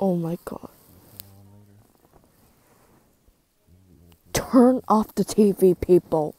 Oh my god. Turn off the TV, people.